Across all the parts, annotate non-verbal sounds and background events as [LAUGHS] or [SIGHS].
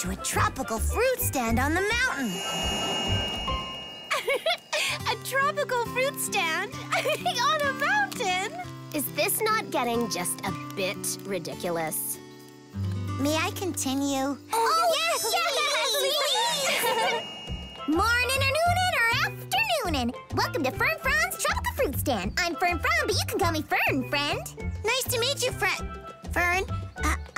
to a tropical fruit stand on the mountain. [LAUGHS] A tropical fruit stand [LAUGHS] on a mountain? Is this not getting just a bit ridiculous? May I continue? Oh, oh yes, yes, please. [LAUGHS] Morning or noonin or afternoonin. Welcome to Fern Fran's Tropical Fruit Stand. I'm Fern Fran, but you can call me Fern, friend. Nice to meet you, friend. Fern,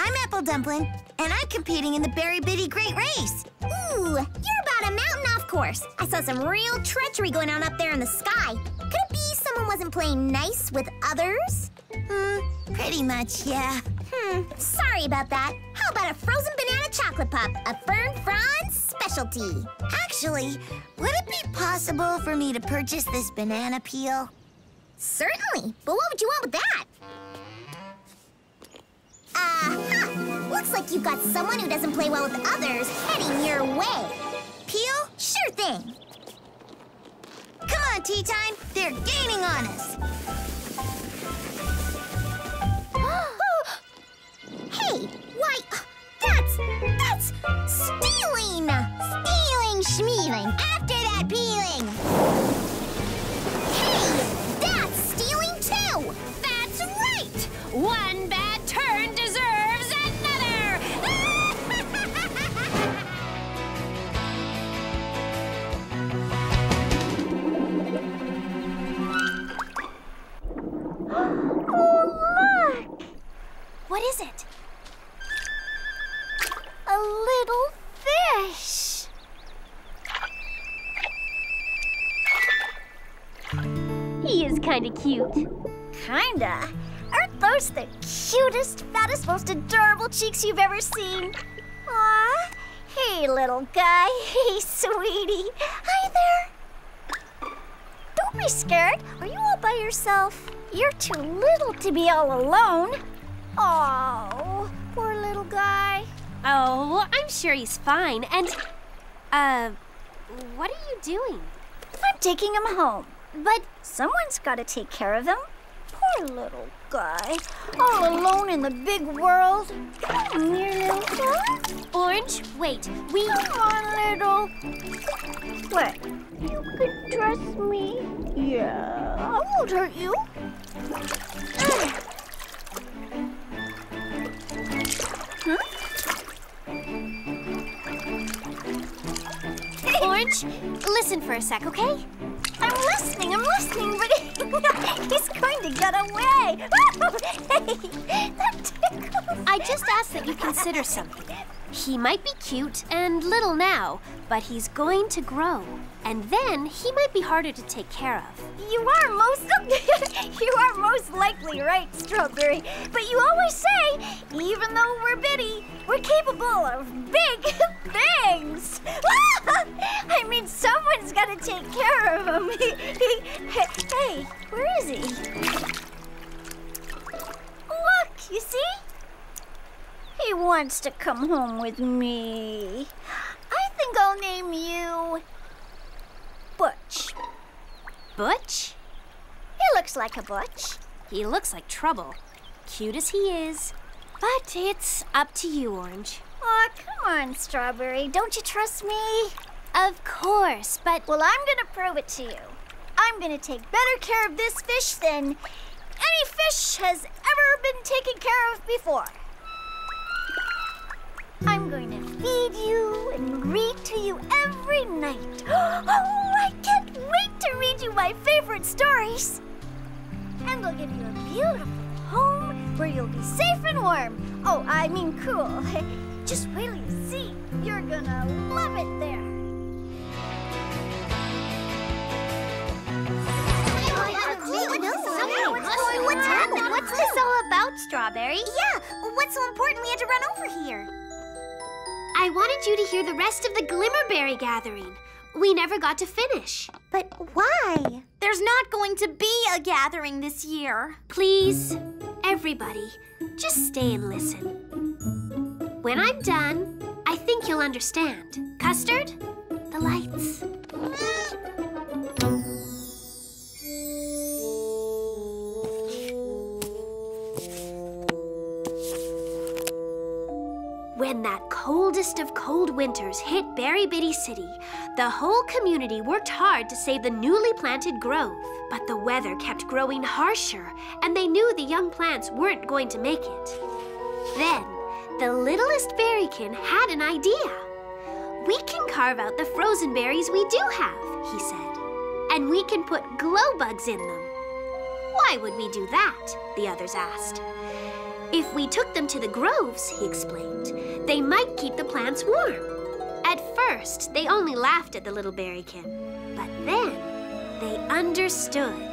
I'm Apple Dumpling, and I'm competing in the Berry Bitty Great Race. Ooh, you're about a mountain off course. I saw some real treachery going on up there in the sky. Could it be someone wasn't playing nice with others? Hmm, pretty much, yeah. Hmm, sorry about that. How about a frozen banana chocolate pop, a Fern Fran's specialty? Actually, would it be possible for me to purchase this banana peel? Certainly, but what would you want with that? Uh-huh. Looks like you've got someone who doesn't play well with others heading your way. Peel? Sure thing. Come on, tea time. They're gaining on us. [GASPS] hey, why? Uh, that's that's stealing. Stealing, schmealing. After that peeling. Hey, that's stealing too. That's right! One what is it? A little fish. He is kind of cute. Kinda. Aren't those the cutest, fattest, most adorable cheeks you've ever seen? Aw. Hey, little guy. [LAUGHS] Hey, sweetie. Hi there. Don't be scared. Are you all by yourself? You're too little to be all alone. Oh, poor little guy. Oh, I'm sure he's fine. And, uh, what are you doing? I'm taking him home. But someone's got to take care of him. Poor little guy. All alone in the big world. Come here, little guy. Orange, wait, we. Come on, little. What? You can trust me. Yeah, I won't hurt you. Orange, listen for a sec, okay? I'm listening, I'm listening, but [LAUGHS] he's going to get away. [LAUGHS] I just ask that you consider something. He might be cute and little now, but he's going to grow. And then he might be harder to take care of. You are most [LAUGHS] you are most likely right, Strawberry. But you always say, even though we're bitty, we're capable of big [LAUGHS] things. [LAUGHS] I mean, someone's got to take care of him. hey, where is he? Look, you see? He wants to come home with me. I think I'll name you Butch. Butch? He looks like a Butch. He looks like trouble. Cute as he is. But it's up to you, Orange. Aw, come on, Strawberry. Don't you trust me? Of course, but Well, I'm gonna prove it to you. I'm gonna take better care of this fish than any fish has ever been taken care of before. I'm going to feed you and read to you every night. [GASPS] Oh, read you my favorite stories. And they'll give you a beautiful home where you'll be safe and warm. Oh, I mean cool. [LAUGHS] Just wait till you see. You're gonna love it there. What's happening? What's this all about, Strawberry? Yeah, what's so important we had to run over here? I wanted you to hear the rest of the Glimmerberry gathering. We never got to finish. But why? There's not going to be a gathering this year. Please, everybody, just stay and listen. When I'm done, I think you'll understand. Custard, the lights. When that coldest of cold winters hit Berry Bitty City, the whole community worked hard to save the newly planted grove. But the weather kept growing harsher, and they knew the young plants weren't going to make it. Then, the littlest berrykin had an idea. We can carve out the frozen berries we do have, he said, and we can put glow bugs in them. Why would we do that? The others asked. If we took them to the groves, he explained, they might keep the plants warm. At first, they only laughed at the little berrykin, but then they understood.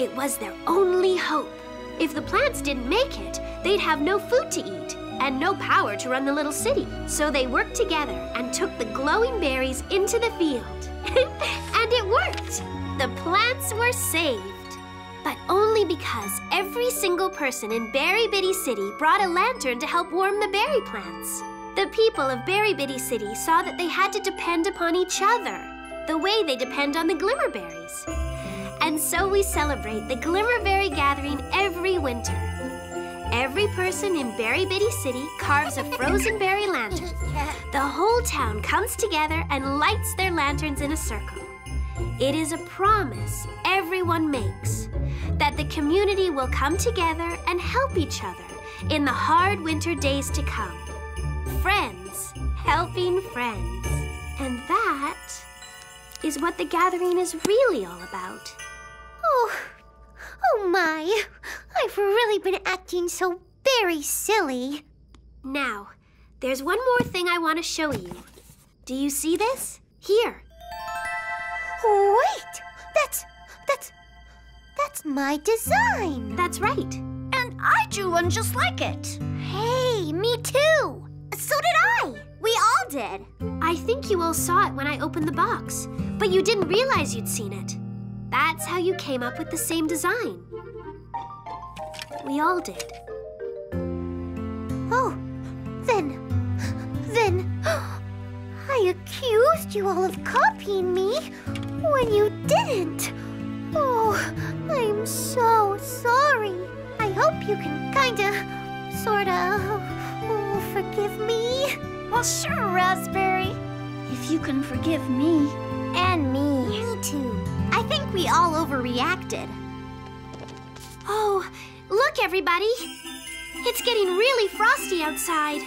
It was their only hope. If the plants didn't make it, they'd have no food to eat and no power to run the little city. So they worked together and took the glowing berries into the field. [LAUGHS] and it worked. The plants were saved. But only because every single person in Berry Bitty City brought a lantern to help warm the berry plants. The people of Berry Bitty City saw that they had to depend upon each other, the way they depend on the Glimmerberries. And so we celebrate the Glimmerberry Gathering every winter. Every person in Berry Bitty City carves a frozen berry lantern. [LAUGHS] The whole town comes together and lights their lanterns in a circle. It is a promise everyone makes that the community will come together and help each other in the hard winter days to come. Friends helping friends. And that is what the gathering is really all about. Oh, oh my. I've really been acting so very silly. Now, there's one more thing I want to show you. Do you see this? Here. Wait, that's, that's, that's my design. That's right. And I drew one just like it. Hey, me too. So did I. We all did. I think you all saw it when I opened the box, but you didn't realize you'd seen it. That's how you came up with the same design. We all did. Oh, then, then, [GASPS] I accused you all of copying me when you didn't. Oh, I'm so sorry. I hope you can kinda, sorta, forgive me. Well, sure, Raspberry. If you can forgive me. And me. Me too. I think we all overreacted. Oh, look, everybody! It's getting really frosty outside.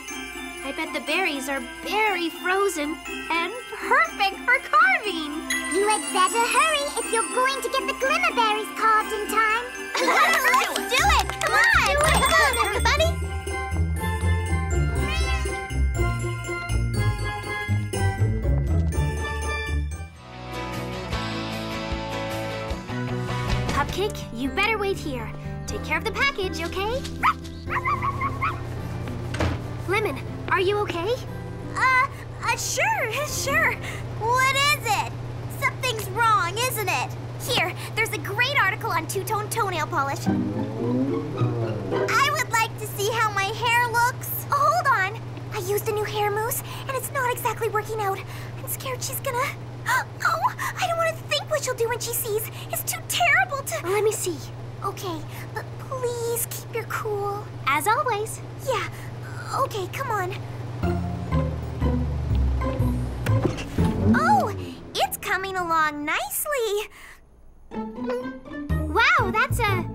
I bet the berries are very frozen and perfect for carving. You had better hurry if you're going to get the glimmerberries carved in time. [LAUGHS] Let's do it! Come on! Cupcake, you better wait here. Take care of the package, okay? Lemon, are you okay? Uh, uh, sure, [LAUGHS] sure. What is it? Something's wrong, isn't it? Here, there's a great article on two-tone toenail polish. I would like to see how my hair looks. Oh, hold on. I used a new hair mousse, and it's not exactly working out. I'm scared she's gonna... [GASPS] Oh, I don't want to think what she'll do when she sees. It's too terrible to... Oh, let me see. Okay, but please keep your cool. As always. Yeah, okay, come on. Oh, it's coming along nicely. Wow, that's a.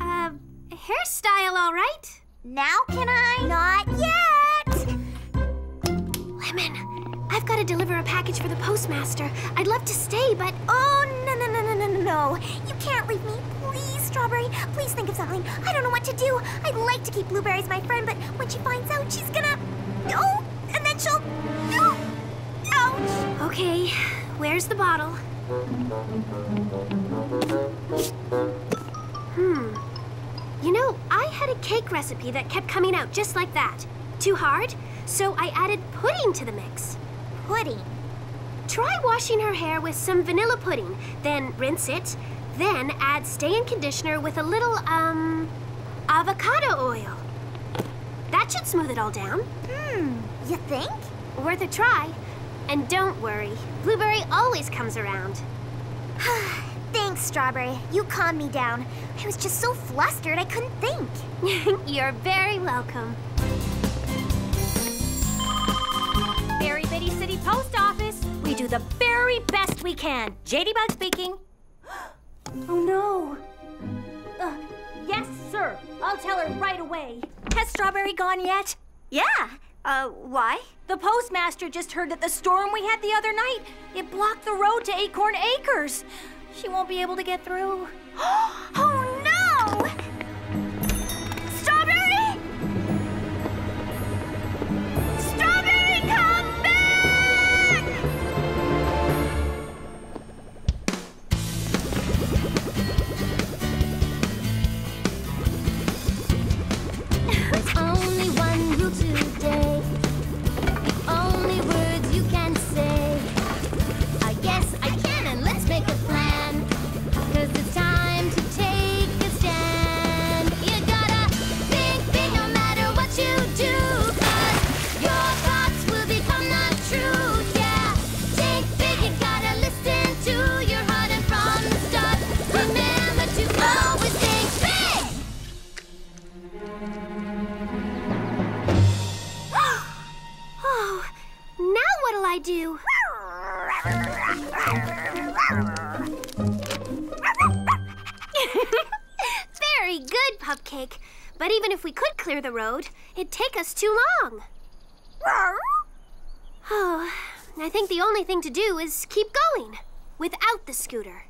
a hairstyle, all right. Now can I? Not yet. Lemon, I've got to deliver a package for the postmaster. I'd love to stay, but. Oh, no, no, no, no, no, no, no. You can't leave me. Please, Strawberry, please think of something. I don't know what to do. I'd like to keep Blueberry as my friend, but when she finds out, she's gonna... Oh, and then she'll... Oh, ouch. Okay, where's the bottle? Hmm. You know, I had a cake recipe that kept coming out just like that. Too hard? So I added pudding to the mix. Pudding. Try washing her hair with some vanilla pudding, then rinse it, then add stay-in conditioner with a little, um, avocado oil. That should smooth it all down. Hmm, you think? Worth a try. And don't worry, Blueberry always comes around. [SIGHS] Thanks, Strawberry. You calmed me down. I was just so flustered I couldn't think. [LAUGHS] You're very welcome. Post Office. We do the very best we can. JD Bug speaking. [GASPS] oh no. Uh, yes, sir. I'll tell her right away. Has Strawberry gone yet? Yeah. Uh, why? The postmaster just heard that the storm we had the other night, it blocked the road to Acorn Acres. She won't be able to get through. [GASPS] oh no! Good, Pupcake. But even if we could clear the road, it'd take us too long. Oh, [SIGHS] I think the only thing to do is keep going without the scooter.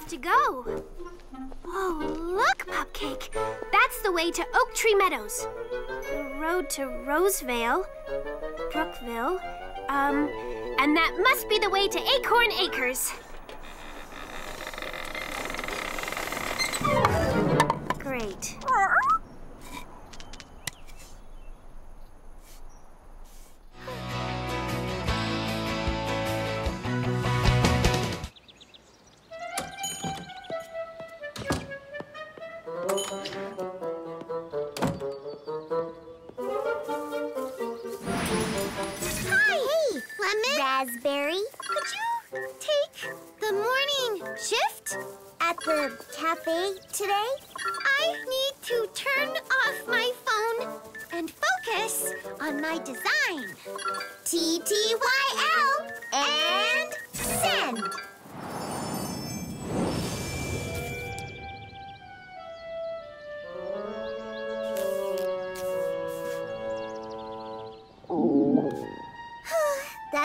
Have to go. Oh, look, Pupcake. That's the way to Oak Tree Meadows. The road to Rosevale, Brookville, um, and that must be the way to Acorn Acres.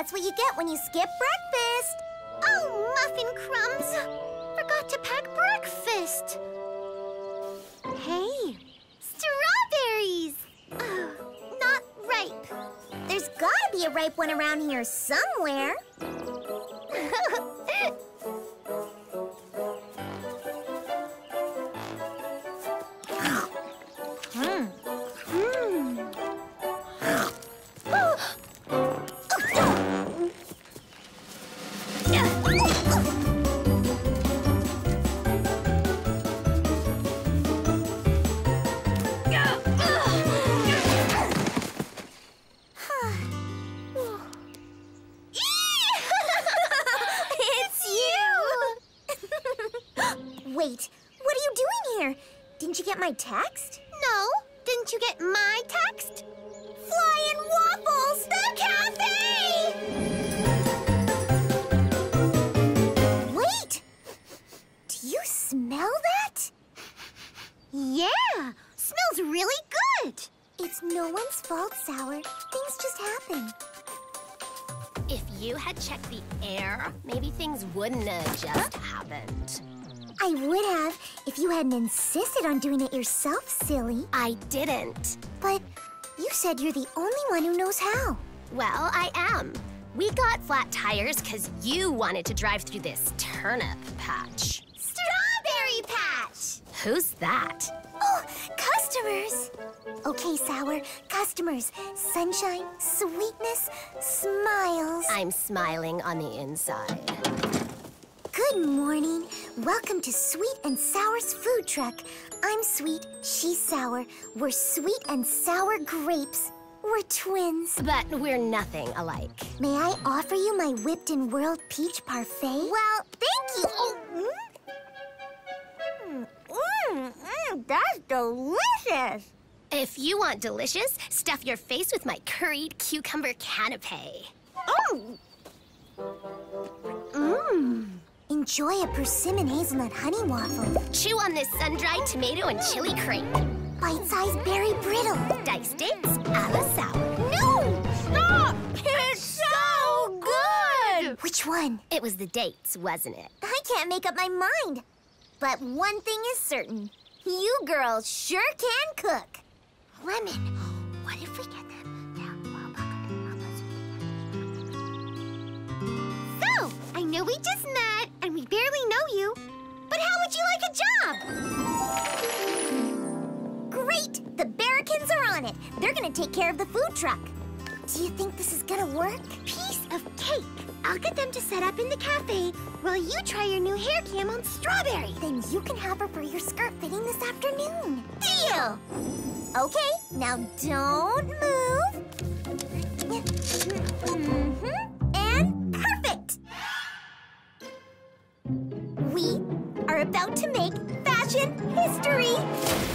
That's what you get when you skip breakfast. Oh, muffin crumbs! Forgot to pack breakfast. Hey, strawberries! Oh, not ripe. There's gotta be a ripe one around here somewhere. Wait, what are you doing here? Didn't you get my text? No, didn't you get my text? Flying Waffles, the cafe! Wait! Do you smell that? Yeah, smells really good. It's no one's fault, Sour. Things just happen. If you had checked the air, maybe things wouldn't have just happened. I would have if you hadn't insisted on doing it yourself, silly. I didn't. But you said you're the only one who knows how. Well, I am. We got flat tires because you wanted to drive through this turnip patch. Strawberry Patch! Who's that? Oh, customers! Okay, Sour, customers. Sunshine, sweetness, smiles. I'm smiling on the inside. Good morning. Welcome to Sweet and Sour's food truck. I'm sweet, she's sour. We're sweet and sour grapes. We're twins. But we're nothing alike. May I offer you my whipped and whirled peach parfait? Well, thank you. Oh, mm. Mm, mm, that's delicious. If you want delicious, stuff your face with my curried cucumber canapé. Oh. Mmm. Enjoy a persimmon hazelnut honey waffle. Chew on this sun-dried tomato and chili cream. Bite-sized berry brittle. Diced dates a la sour. No! Stop! It's so good! Which one? It was the dates, wasn't it? I can't make up my mind. But one thing is certain. You girls sure can cook. Lemon, what if we get them So, I know we just met barely know you, but how would you like a job? Great! The Berrykins are on it. They're gonna take care of the food truck. Do you think this is gonna work? Piece of cake. I'll get them to set up in the cafe while you try your new hair cam on Strawberry. Then you can have her for your skirt fitting this afternoon. Deal! Okay, now don't move. History!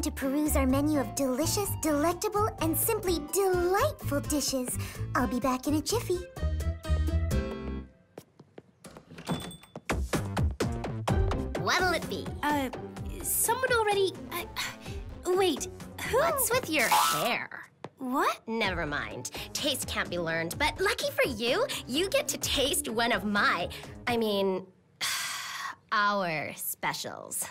Time to peruse our menu of delicious, delectable, and simply delightful dishes. I'll be back in a jiffy. What'll it be? Uh, someone already. Uh, wait, who? What's with your hair? What? Never mind. Taste can't be learned, but lucky for you, you get to taste one of my, I mean, [SIGHS] our specials.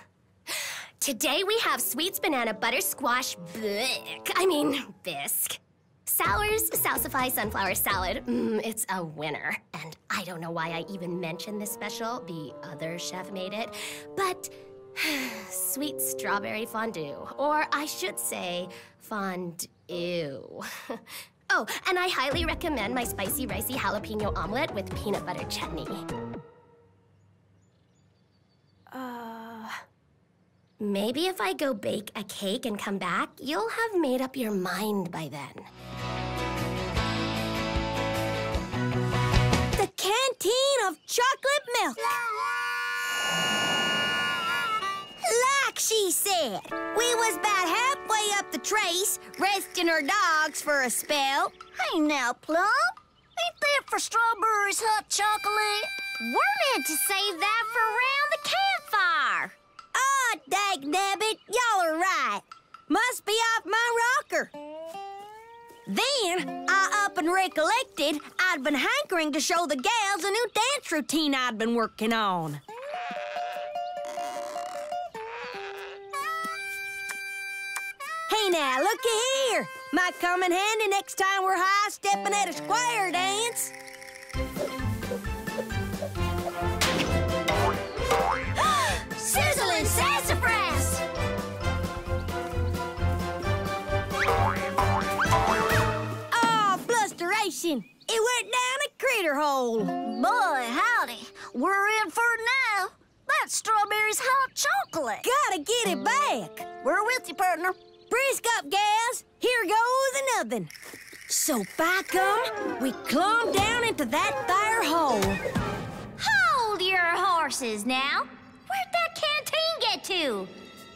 Today we have sweets banana butter squash blick. I mean, bisque. Sours Salsify Sunflower Salad. Mm, it's a winner. And I don't know why I even mentioned this special. The other chef made it. But [SIGHS] sweet strawberry fondue. Or I should say, fondue. [LAUGHS] oh, and I highly recommend my spicy ricey jalapeno omelet with peanut butter chutney. Uh, maybe if I go bake a cake and come back, you'll have made up your mind by then. The canteen of chocolate milk. Like she said, we was about halfway up the trace, resting our dogs for a spell. Hey now, Plum. Ain't that for Strawberry's hot chocolate? We're meant to save that for around the campfire. Ah, dag nabbit, y'all are right. Must be off my rocker. Then I up and recollected I'd been hankering to show the gals a new dance routine I'd been working on. Hey now, looky here. Might come in handy next time we're high stepping at a square dance. It went down a crater hole. Boy, howdy. We're in for now. That Strawberry's hot chocolate. Gotta get it back. We're with you, partner. Brisk up, gals. Here goes another. So by come, we clomb down into that there hole. Hold your horses now. Where'd that canteen get to?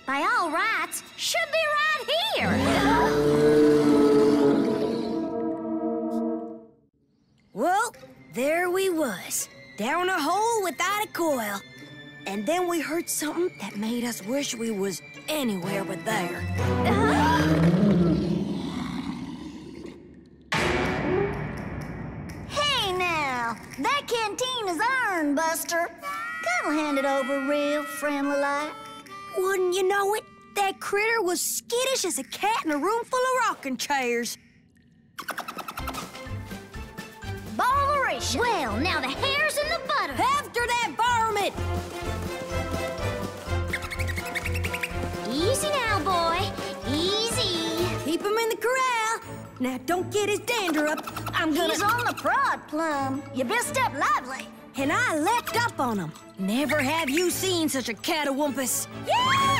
By all rights, should be right here. [LAUGHS] Well, there we was, down a hole without a coil. And then we heard something that made us wish we was anywhere but there. [LAUGHS] Hey now, that canteen is ours, Buster. Gotta hand it over real friendly like. Wouldn't you know it? That critter was skittish as a cat in a room full of rocking chairs. Well, now the hair's in the butter. After that varmint! Easy now, boy. Easy. Keep him in the corral. Now don't get his dander up. I'm gonna. He's on the prod, Plum. You best step lively. And I leapt up on him. Never have you seen such a catawampus. Yeah!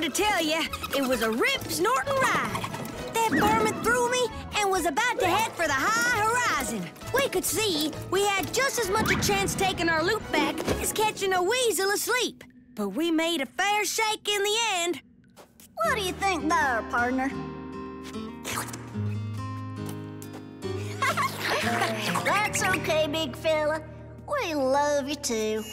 To tell you, it was a rip snorting ride. That varmint threw me and was about to head for the high horizon. We could see we had just as much a chance taking our loot back as catching a weasel asleep. But we made a fair shake in the end. What do you think there, partner? [LAUGHS] That's okay, big fella. We love you too.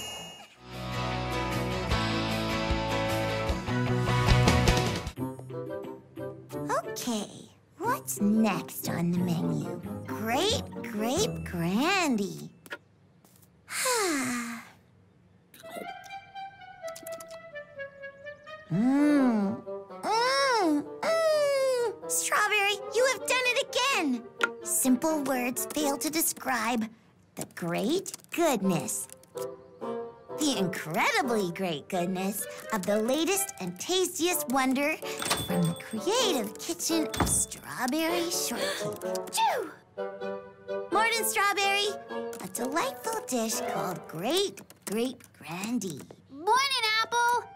Okay, what's next on the menu? Great Grape Grandy. Mmm. [SIGHS] Mmm. Mmm. Strawberry, you have done it again. Simple words fail to describe the great goodness. The incredibly great goodness of the latest and tastiest wonder from the creative kitchen of Strawberry Shortcake. Choo! Morning, Strawberry. A delightful dish called Great Grape Grandy. Morning, Apple.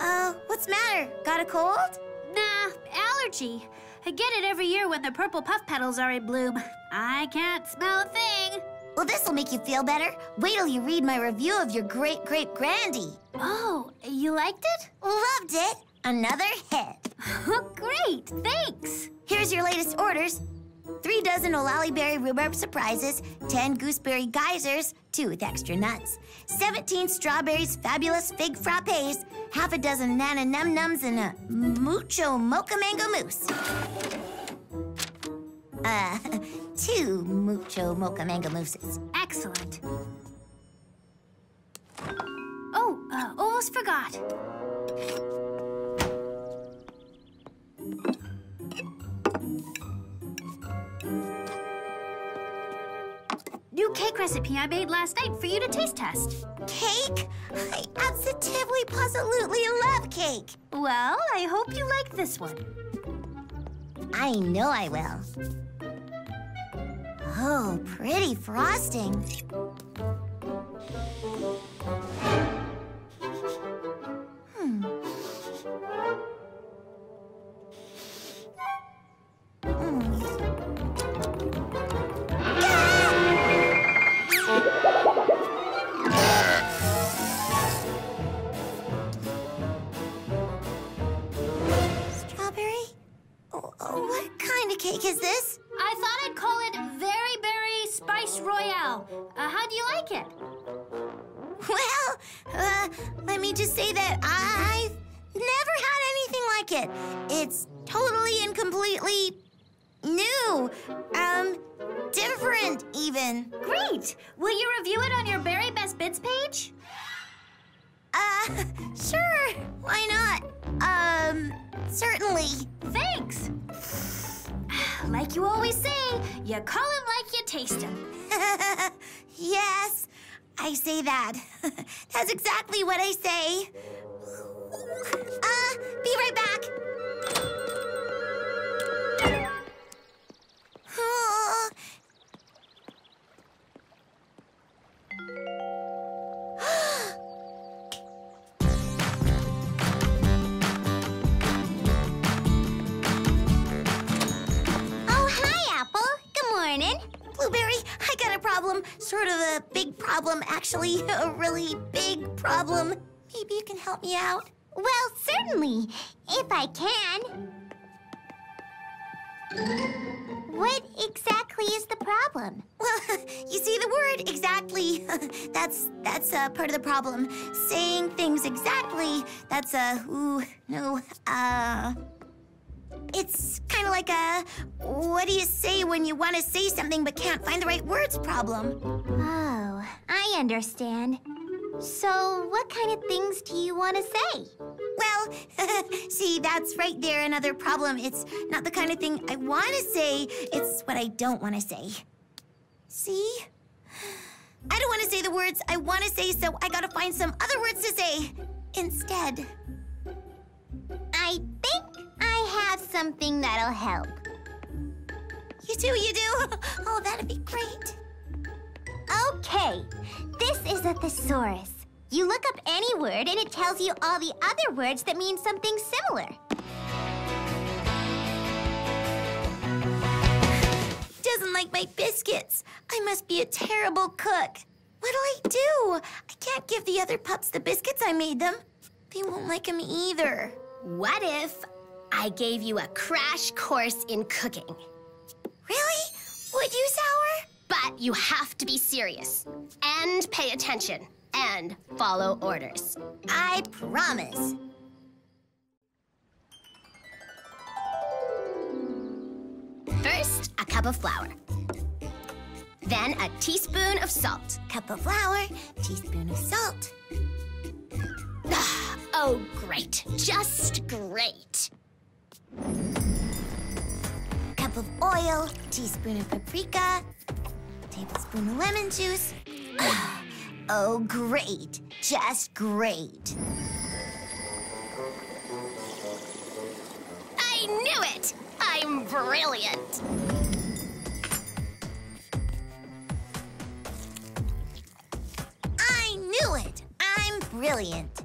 Uh, what's matter? Got a cold? Nah, allergy. I get it every year when the purple puff petals are in bloom. I can't smell a thing. Well, this'll make you feel better. Wait till you read my review of your great-great-grandy. Oh, you liked it? Loved it. Another hit. Oh, [LAUGHS] great. Thanks. Here's your latest orders. Three dozen Olallieberry Rhubarb Surprises, 10 Gooseberry Geysers, two with extra nuts, 17 Strawberries Fabulous Fig Frappes, half a dozen Nana Num Nums, and a Mucho Mocha Mango Mousse. Uh, [LAUGHS] two mucho mocha mango mooses. Excellent. Oh, uh, almost forgot. New cake recipe I made last night for you to taste test. Cake? I absolutely, positively love cake. Well, I hope you like this one. I know I will. Oh, pretty frosting. Hmm. Hmm. Strawberry? Oh, oh, what kind of cake is this? Do you like it? Well, uh, let me just say that I've never had anything like it. It's totally and completely new. Um, different even. Great! Will you review it on your very Best Bits page? Uh, sure. Why not? Um, certainly. Thanks! [SIGHS] Like you always say, you call 'em like you taste 'em. [LAUGHS] yes, I say that. [LAUGHS] That's exactly what I say. Uh, be right back. [SIGHS] Oh. Problem. Sort of a big problem, actually. [LAUGHS] A really big problem. Maybe you can help me out. Well, certainly, if I can. What exactly is the problem? Well, [LAUGHS] you see the word exactly. [LAUGHS] that's that's uh, part of the problem. Saying things exactly. That's a ooh no uh. It's kind of like a what do you say when you want to say something but can't find the right words problem. Oh, I understand. So, what kind of things do you want to say? Well, [LAUGHS] see, that's right there another problem. It's not the kind of thing I want to say, it's what I don't want to say. See? I don't want to say the words I want to say, so I gotta find some other words to say instead. I think Have something that'll help. You do, you do? [LAUGHS] Oh, that'd be great. Okay, this is a thesaurus. You look up any word and it tells you all the other words that mean something similar. Doesn't like my biscuits. I must be a terrible cook. What'll I do? I can't give the other pups the biscuits I made them. They won't like them either. What if I gave you a crash course in cooking? Really? Would you, Sour? But you have to be serious and pay attention and follow orders. I promise. First, a cup of flour. Then a teaspoon of salt. Cup of flour, teaspoon of salt. [SIGHS] Oh, great. Just great. Cup of oil, teaspoon of paprika, tablespoon of lemon juice. [SIGHS] oh, great. Just great. I knew it! I'm brilliant. I knew it. I'm brilliant.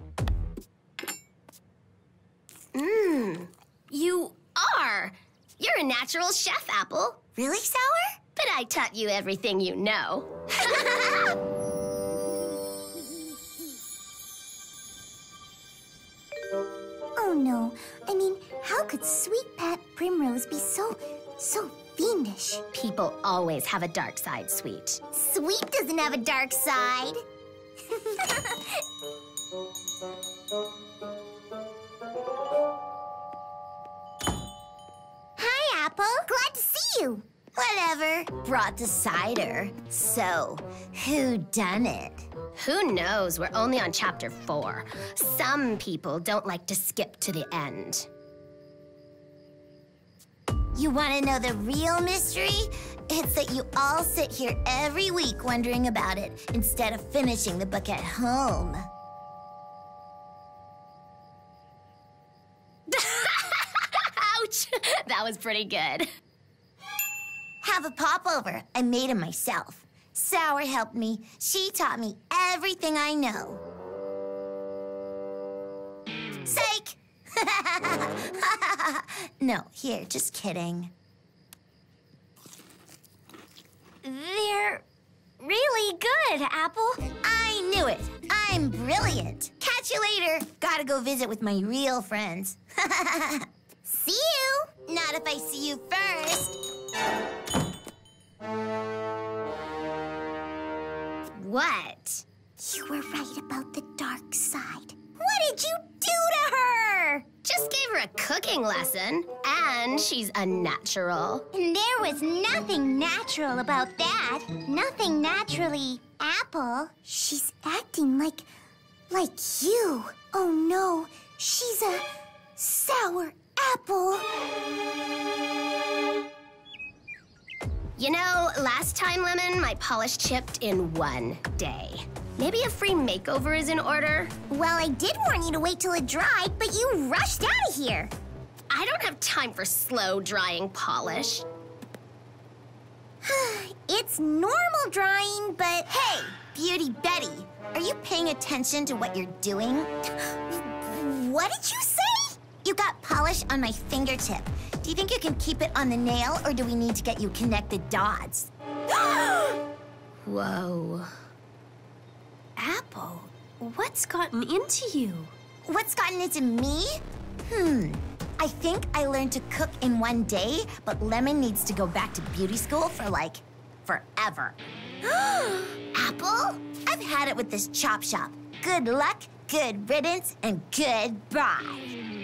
Mmm, you are. You're a natural chef, Apple. Really, Sour? But I taught you everything you know. [LAUGHS] Oh no, I mean, how could Sweet Pet Primrose be so, so fiendish? People always have a dark side, sweet. Sweet doesn't have a dark side. [LAUGHS] you. Whatever. Brought the cider. So, who done it? Who knows? We're only on chapter four. Some people don't like to skip to the end. You want to know the real mystery? It's that you all sit here every week wondering about it instead of finishing the book at home. [LAUGHS] Ouch! That was pretty good. Have a popover. I made him myself. Sour helped me. She taught me everything I know. Psych! [LAUGHS] no, here, just kidding. They're really good, Apple. I knew it. I'm brilliant. Catch you later. Gotta go visit with my real friends. [LAUGHS] see you. Not if I see you first. What? You were right about the dark side. What did you do to her? Just gave her a cooking lesson, and she's a natural. And there was nothing natural about that. Nothing naturally apple. She's acting like, like you. Oh no, she's a sour apple. You know, last time, Lemon, my polish chipped in one day. Maybe a free makeover is in order? Well, I did warn you to wait till it dried, but you rushed out of here. I don't have time for slow drying polish. [SIGHS] It's normal drying, but hey, Beauty Betty, are you paying attention to what you're doing? [GASPS] What did you say? You got polish on my fingertip. Do you think you can keep it on the nail, or do we need to get you connected dots? [GASPS] Whoa. Apple, what's gotten into you? What's gotten into me? Hmm. I think I learned to cook in one day, but Lemon needs to go back to beauty school for like forever. [GASPS] Apple? I've had it with this chop shop. Good luck, good riddance, and goodbye.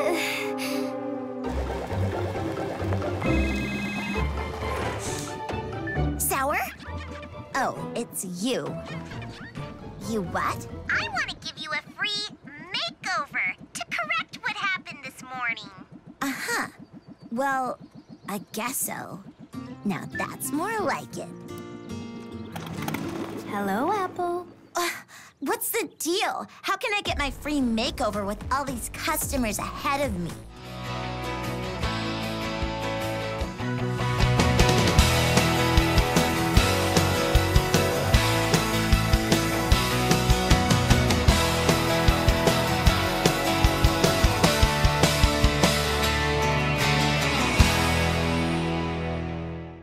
[SIGHS] Sour? Oh, it's you. You what? I want to give you a free makeover to correct what happened this morning. Uh-huh. Well, I guess so. Now that's more like it. Hello, Apple. What's the deal? How can I get my free makeover with all these customers ahead of me?